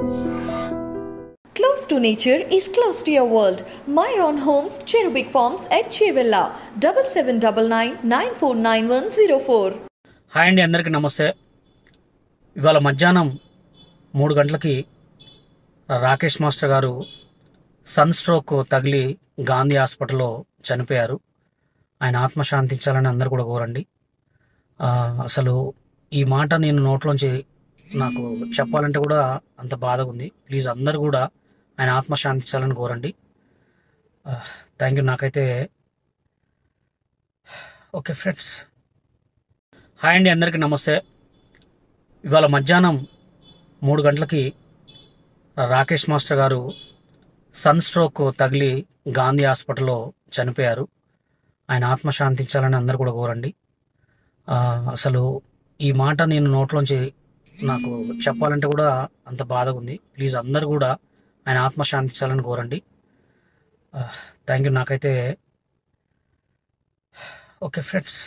Close to nature is close to your world. Myron Homes, Cherubic Farms at Chevilla, 7799 hi అండి అందరికీ నమస్తే. ఇవాళ మధ్యాహ్నం మూడు గంటలకి Rakesh master garu sun stroke తగిలి గాంధీ హాస్పిటల్లో చనిపోయారు. ఆయన ఆత్మ శాంతించాలని అందరు కూడా కోరండి. అసలు ఈ మాట నేను నోట్లోంచి నాకు చెప్పాలంటే కూడా అంత బాధగా ఉంది. ప్లీజ్ అందరు కూడా ఆయన ఆత్మశాంతించాలని కోరండి. థ్యాంక్ యూ నాకైతే ఓకే ఫ్రెండ్స్ హాయ్ అండి అందరికీ నమస్తే. ఇవాళ మధ్యాహ్నం మూడు గంటలకి Rakesh master garu sun stroke తగిలి గాంధీ హాస్పిటల్లో చనిపోయారు. ఆయన ఆత్మశాంతించాలని అందరు కూడా కోరండి. అసలు ఈ మాట నేను నోట్లోంచి నాకు చెప్పాలంటే కూడా అంత బాధగా ఉంది. ప్లీజ్ అందరు కూడా ఆయన ఆత్మశాంతించాలని కోరండి. Thank you. నాకైతే ఓకే ఫ్రెండ్స్.